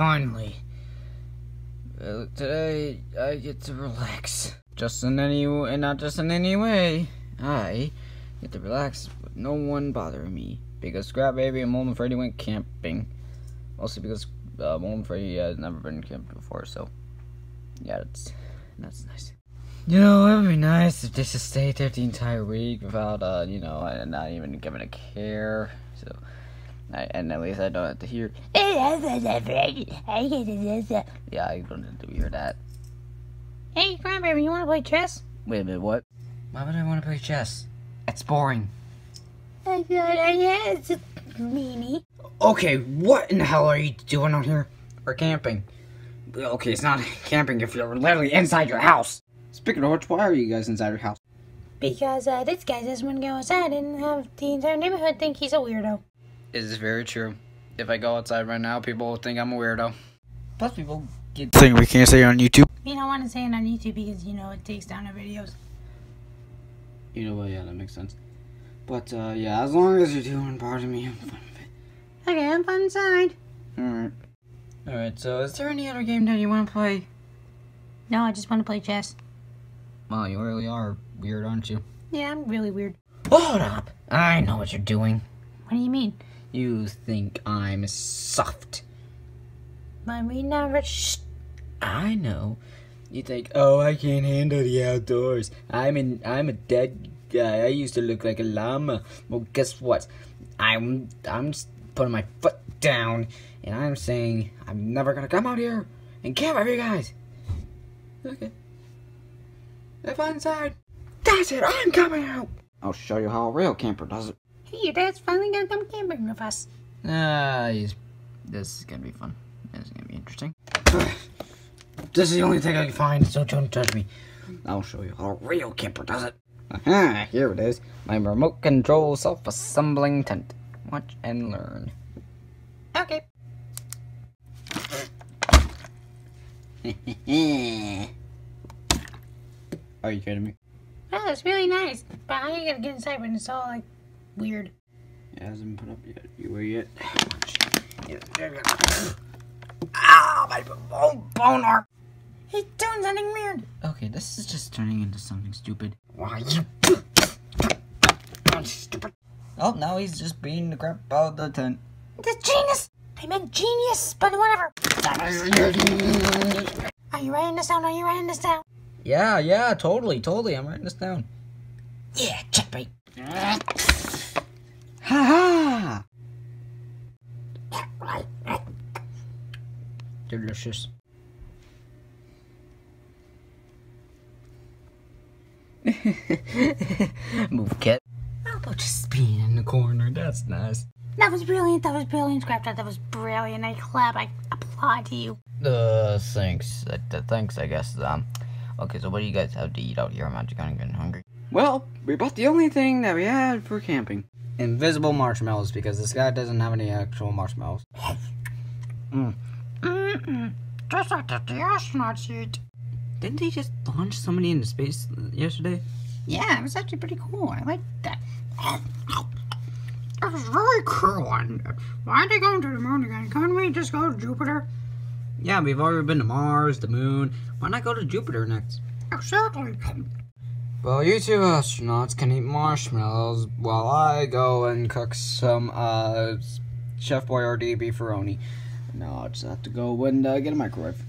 finally. Uh, today I get to relax. Just in any and not just in any way. I get to relax with no one bothering me. Because Scrap Baby and Molten Freddy went camping. Mostly because uh, and Freddy has never been camped before, so yeah, that's that's nice. You know, it would be nice if they just stayed there the entire week without, uh, you know, not even giving a care. So, I, and at least I don't have to hear. Yeah, I don't have to hear that. Hey, Cranberry, you want to play chess? Wait a minute, what? Why would I want to play chess? It's boring. Yes, meanie. Okay, what in the hell are you doing out here? Or camping? Okay, it's not camping if you're literally inside your house. Speaking of which, why are you guys inside your house? Because uh, this guy just want to go outside and have the entire neighborhood think he's a weirdo. It is very true. If I go outside right now, people will think I'm a weirdo. Plus, people get think we can't say on YouTube. We don't want to say it on YouTube because, you know, it takes down our videos. You know what? Yeah, that makes sense. But, uh, yeah, as long as you're doing part of me, I'm fine with it. Okay, I'm fun inside. Alright. Alright, so is there any other game that you want to play? No, I just want to play chess. Well, you really are weird, aren't you? Yeah, I'm really weird. Hold up! I know what you're doing. What do you mean? You think I'm soft. But we never. Shh. I know. You think, oh, I can't handle the outdoors. I'm in. I'm a dead guy. I used to look like a llama. Well, guess what? I'm, I'm just putting my foot down, and I'm saying I'm never gonna come out here and camp with you guys. Okay. If I'm inside, that's it. I'm coming out. I'll show you how a real camper does it. Hey, your dad's finally gonna come camping with us. Ah, he's. This is gonna be fun. This is gonna be interesting. this is the only thing I can find, so don't judge me. I'll show you how a real camper does it. Aha, here it is. My remote control self-assembling tent. Watch and learn. Okay. Are you kidding me? Oh, it's really nice. But I ain't gonna get inside when it's all like weird. It hasn't been put up yet. You were yet? Ah, my bone, bone. He's doing something weird. Okay, this is just turning into something stupid. Why you? Stupid. Oh, now he's just beating the crap out of the tent. The genius! I meant genius, but whatever. Are you writing this down? Are you writing this down? Yeah, yeah, totally, totally. I'm writing this down. Yeah, checkmate. Ha ha! Delicious. Move, cat. How about just being in the corner? That's nice. That was brilliant. That was brilliant, Scraptrap. That was brilliant. I clap. I applaud to you. Uh, thanks. Uh, thanks, I guess. Um, okay, so what do you guys have to eat out here? I'm actually kind of getting hungry. Well, we bought the only thing that we had for camping. Invisible marshmallows, because this guy doesn't have any actual marshmallows. mm. Just like the astronauts eat. Didn't they just launch somebody into space yesterday? Yeah, it was actually pretty cool. I like that. It was very cool. Why are they going to the moon again? Can't we just go to Jupiter? Yeah, we've already been to Mars, the moon. Why not go to Jupiter next? Exactly. Well, you two astronauts can eat marshmallows while I go and cook some uh, Chef Boyardee beefaroni. No, I'll just have to go and uh, get a microwave.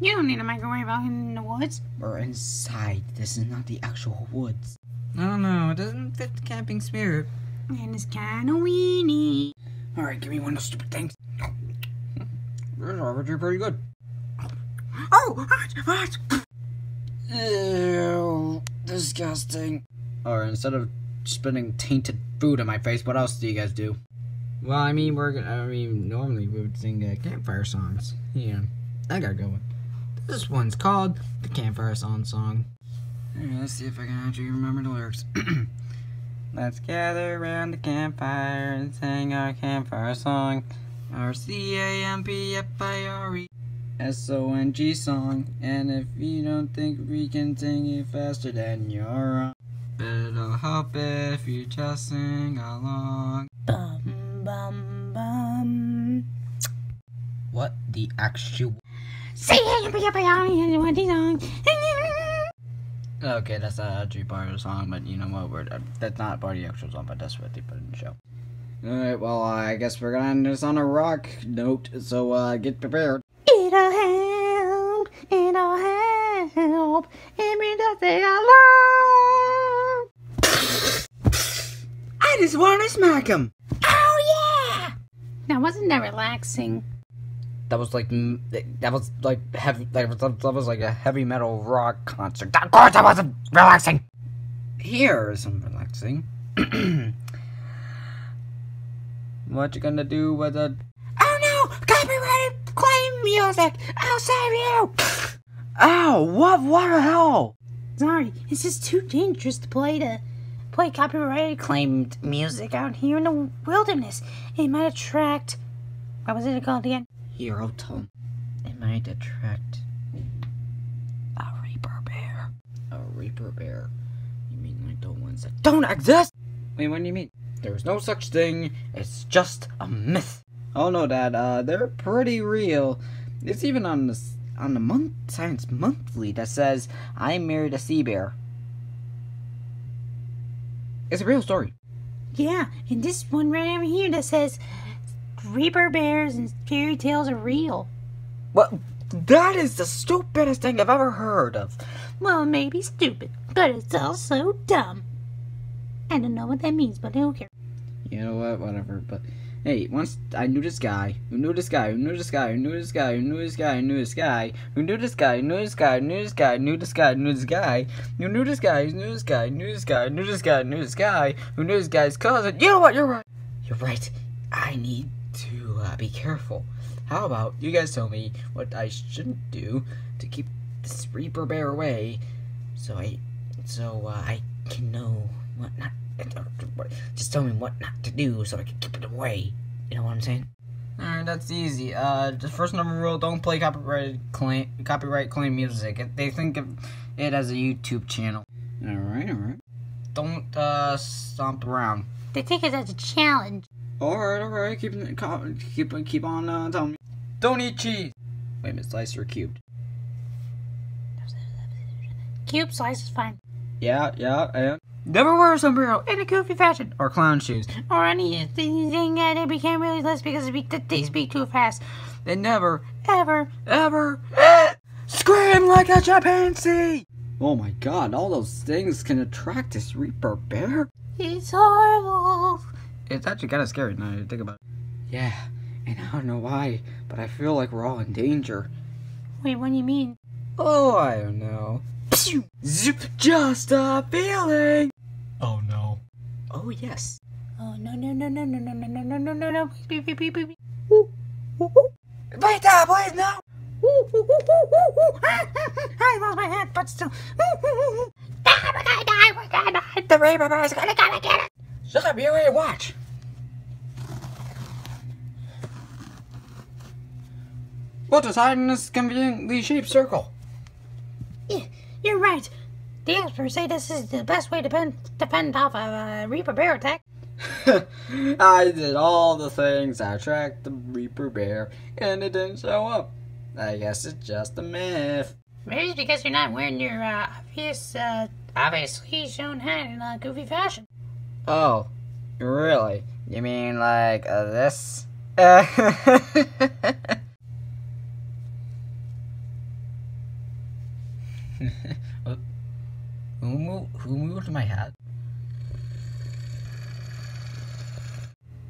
You don't need a microwave out in the woods. We're inside. This is not the actual woods. I don't know. It doesn't fit the camping spirit. And it's kind of weenie. All right, give me one of those stupid things. You're pretty good. Oh, hot, hot. Ew, disgusting. Or instead of spitting tainted food in my face, what else do you guys do? Well, I mean, we're gonna, I mean, normally we would sing uh, campfire songs. Yeah, I gotta go with. This one's called the Campfire Song Song. Alright, let's see if I can actually remember the lyrics. let's gather around the campfire and sing our campfire song. Our C A M P F I R E S O N G song. And if you don't think we can sing it faster, then you're wrong. But it'll help if you just sing along. Bum, bum, bum. What the actual. Okay, that's not actually part of the song, but you know what? We're, that's not part of the actual song, but that's what they put in the show. Alright, well, I guess we're gonna end this on a rock note, so uh, get prepared. It'll help, it'll help, we just sing along. I just wanna smack him! Oh yeah! Now wasn't that relaxing? That was like that was like heavy. That was, that was like a heavy metal rock concert. Of course, that wasn't relaxing. Here is some relaxing. what you gonna do with it? Oh no! Copyrighted claim music! I'll save you! Ow! What? What the hell? Sorry, it's just too dangerous to play to play copyright claimed music out here in the wilderness. It might attract what was it called again? Hero tone. It might attract a reaper bear. A reaper bear? You mean like the ones that don't exist? Wait, what do you mean? There's no such thing. It's just a myth. Oh no, Dad. Uh, they're pretty real. It's even on the on the month Science Monthly that says I married a sea bear. It's a real story. Yeah, and this one right over here that says Reaper bears and fairy tales are real. What? That is the stupidest thing I've ever heard of. Well, maybe stupid, but it's also dumb. I don't know what that means, but I don't care. You know what? Whatever. But Hey, once I knew this guy, who knew this guy, who knew this guy, who knew this guy, who knew this guy, who knew this guy, who knew this guy, knew this guy, knew this guy, knew this guy, knew this guy, who knew this guy, knew this guy, knew this guy, knew this guy, knew this guy, who knew this guy's cousin. You know what? You're right. You're right. I need to uh, be careful. How about you guys tell me what I shouldn't do to keep this Reaper Bear away, so I, so uh, I can know what not just tell me what not to do so I can keep it away. You know what I'm saying? Alright, that's easy. Uh, the first number rule: don't play copyrighted claim, copyright claim music. They think of it as a YouTube channel. All right, all right. Don't uh stomp around. They take it as a challenge. All right, all right. Keep co- keep keep on uh, telling me. Don't eat cheese. Wait a minute, sliced or cubed? Cube slice is fine. Yeah, yeah, and never wear a sombrero in a goofy fashion or clown shoes. Or any anything that it became really less because they speak, they speak too fast. And never, Ever. ever eh, scream like a chimpanzee. Oh my God! All those things can attract this Reaper bear. It's horrible. It's actually kind of scary now you think about it. Yeah, and I don't know why, but I feel like we're all in danger. Wait, what do you mean? Oh, I don't know. Phew! Zip! Just a feeling. Oh no. Oh yes. Oh, no, no, no, no, no, no, no, no, no, no, no, no. Please, please, please, please, please. Wait, Dad, please no. Ooh, ooh, ooh, ooh, ooh, ooh. I lost my head, but still. Ooh, ooh, ooh, ooh. Ah, we're gonna die, we're gonna die. The Reaper Bear is gonna come and get us. Shut up, you ain't watch. We'll just hide in this conveniently shaped circle. Yeah, you're right. The experts say this is the best way to pen, defend off a uh, Reaper Bear attack. I did all the things I tracked the Reaper Bear, and it didn't show up. I guess it's just a myth. Maybe it's because you're not wearing your uh, obvious, uh, obviously shown hat in a goofy fashion. Oh, really? You mean like uh, this? Who moved? Who moved my hat?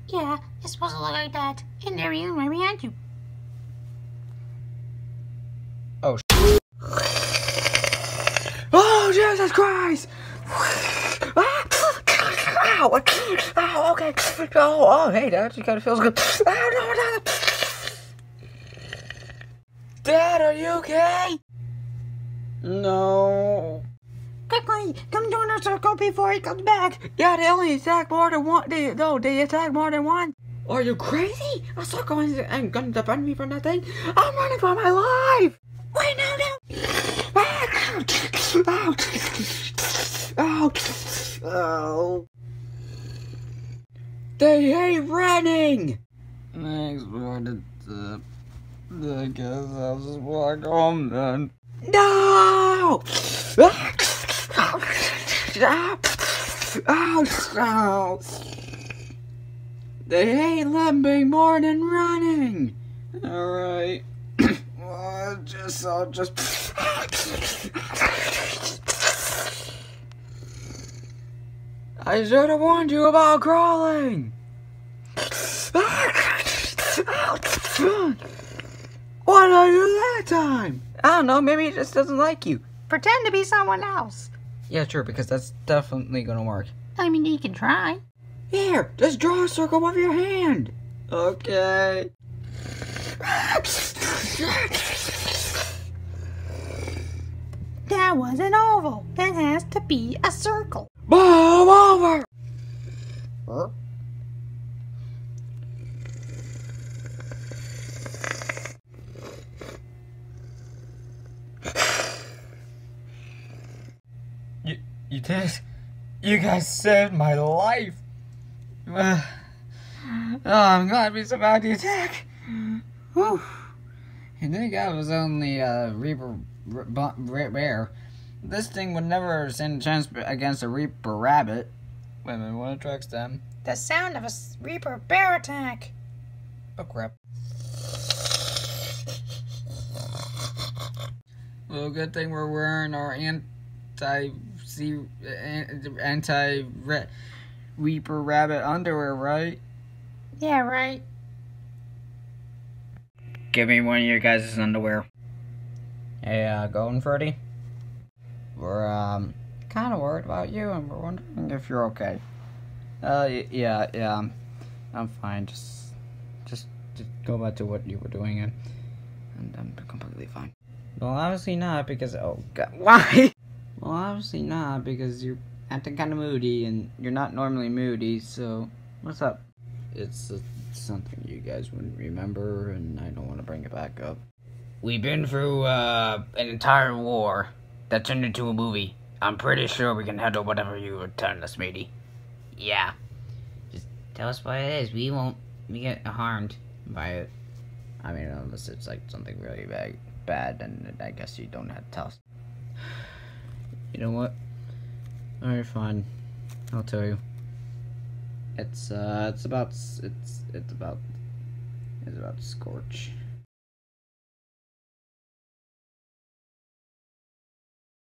Yeah, it's supposed to look like that. And there he is right behind you. Oh Oh, Jesus Christ! Ah! Ow! Ow! Okay. Oh, oh, hey, that actually kind of feels good. Ow, no, no. Dad, are you okay? No. Quickly, come join our circle before he comes back. Yeah, they only attack more than one. They, no, they attack more than one. Are you crazy? A circle ain't ain't gonna defend me from that thing. I'm running for my life. Wait, no, no. Ow! Ow! Oh. They hate running! Next word is uh, I guess I'll just walk home then. No! Oh, They hate limping more than running. Alright. well, just, I'll just. I should have warned you about crawling. What did I do that time? I don't know, maybe he just doesn't like you. Pretend to be someone else. Yeah, sure, because that's definitely gonna work. I mean, you can try. Here, just draw a circle with your hand. Okay. That was an oval. That has to be a circle. Move over! You, you? You guys saved my life! Uh, oh, I'm glad we survived the attack! Whew. And then God was only a Reaper Bear. This thing would never stand a chance against a Reaper Rabbit. Wait a minute, what attracts them? The sound of a Reaper bear attack. Oh crap. Well, good thing we're wearing our anti sea anti Reaper Rabbit underwear, right? Yeah, right. Give me one of your guys' underwear. Hey, uh, Golden Freddy? We're, um, kind of worried about you, and we're wondering if you're okay. Uh, y- yeah, yeah, I'm, I'm fine. Just, just, just go back to what you were doing, and, and I'm completely fine. Well, obviously not, because, oh, God, why? Well, obviously not, because you're acting kind of moody, and you're not normally moody, so, what's up? It's uh, something you guys wouldn't remember, and I don't want to bring it back up. We've been through uh, an entire war that turned into a movie. I'm pretty sure we can handle whatever you return us, matey. Yeah. Just tell us what it is. We won't get harmed by it. I mean, unless it's like something really bad, bad, then I guess you don't have to tell us. You know what? Alright, fine. I'll tell you. It's uh, it's about it's it's about it's about Scorch.